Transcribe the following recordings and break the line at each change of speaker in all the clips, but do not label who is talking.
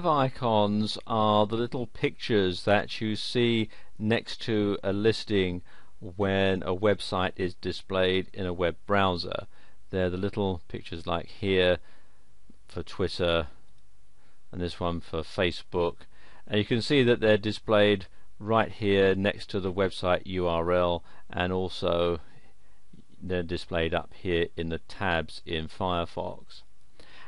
favicons are the little pictures that you see next to a listing when a website is displayed in a web browser. They're the little pictures like here for Twitter and this one for Facebook and you can see that they're displayed right here next to the website URL and also they're displayed up here in the tabs in Firefox.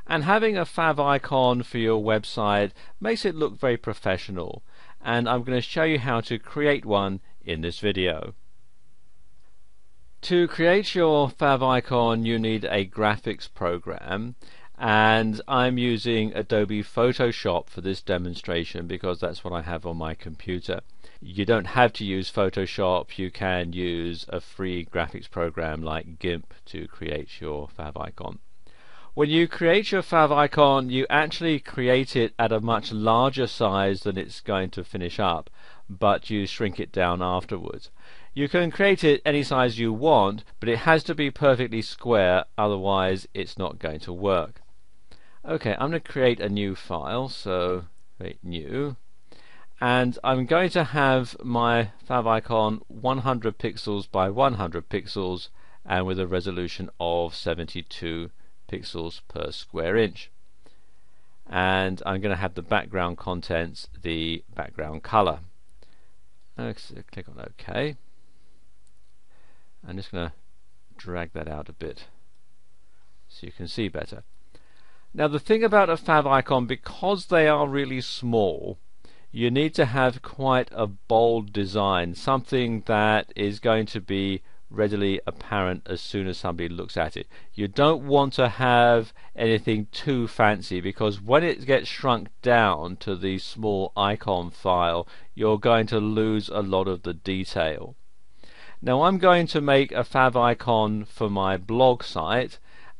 And having a fav icon for your website makes it look very professional and I'm going to show you how to create one in this video. To create your fav icon you need a graphics program and I'm using Adobe Photoshop for this demonstration because that's what I have on my computer. You don't have to use Photoshop, you can use a free graphics program like GIMP to create your favicon. When you create your fav icon you actually create it at a much larger size than it's going to finish up, but you shrink it down afterwards. You can create it any size you want, but it has to be perfectly square, otherwise it's not going to work. Okay, I'm going to create a new file, so create new, and I'm going to have my fav icon 100 pixels by 100 pixels and with a resolution of 72 pixels per square inch. And I'm going to have the background contents the background color. Let's uh, click on OK. I'm just going to drag that out a bit so you can see better. Now the thing about a favicon, because they are really small, you need to have quite a bold design, something that is going to be readily apparent as soon as somebody looks at it. You don't want to have anything too fancy because when it gets shrunk down to the small icon file, you're going to lose a lot of the detail. Now I'm going to make a fav icon for my blog site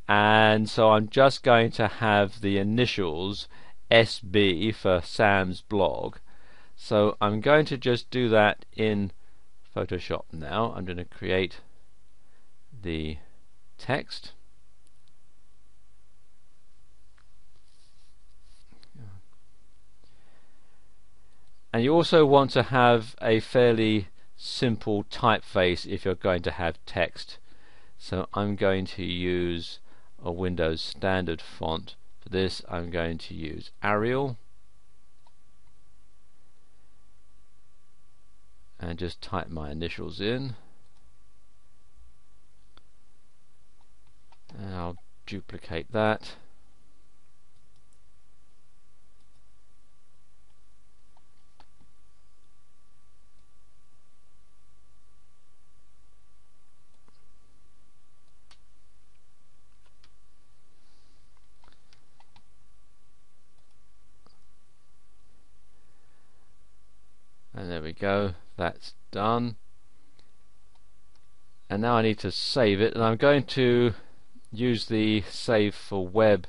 and so I'm just going to have the initials SB for Sam's blog so I'm going to just do that in Photoshop now. I'm going to create the text. And you also want to have a fairly simple typeface if you're going to have text. So I'm going to use a Windows standard font. For this I'm going to use Arial and just type my initials in. And I'll duplicate that and there go. That's done. And now I need to save it. And I'm going to use the save for web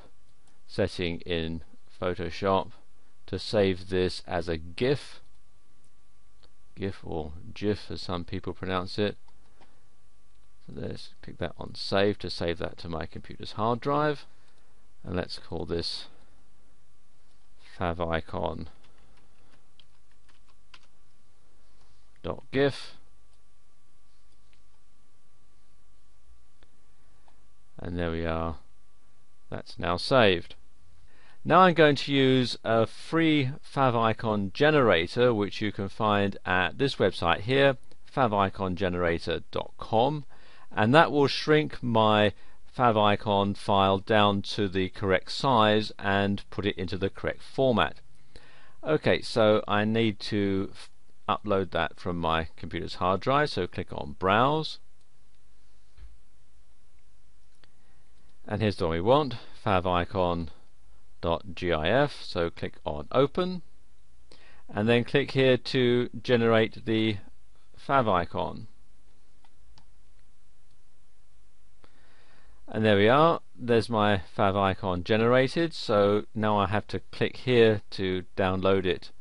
setting in Photoshop to save this as a GIF. GIF or GIF as some people pronounce it. So let's click that on save to save that to my computer's hard drive. And let's call this favicon .gif. And there we are. That's now saved. Now I'm going to use a free favicon generator which you can find at this website here favicongenerator.com and that will shrink my favicon file down to the correct size and put it into the correct format. Okay so I need to upload that from my computer's hard drive so click on browse. And here's the one we want favicon.gif so click on open. And then click here to generate the favicon. And there we are. There's my favicon generated so now I have to click here to download it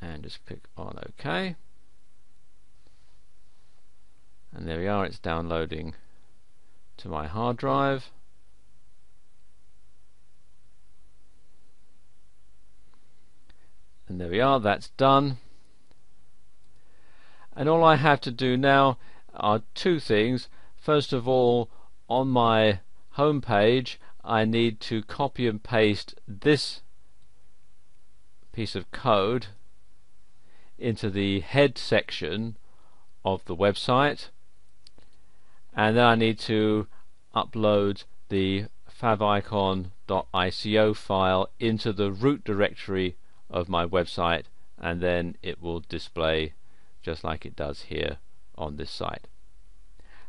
and just click on OK. And there we are it's downloading to my hard drive. And there we are that's done. And all I have to do now are two things. First of all on my home page I need to copy and paste this piece of code into the head section of the website and then I need to upload the favicon.ico file into the root directory of my website and then it will display just like it does here on this site.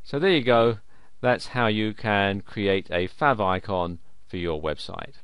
So there you go, that's how you can create a favicon for your website.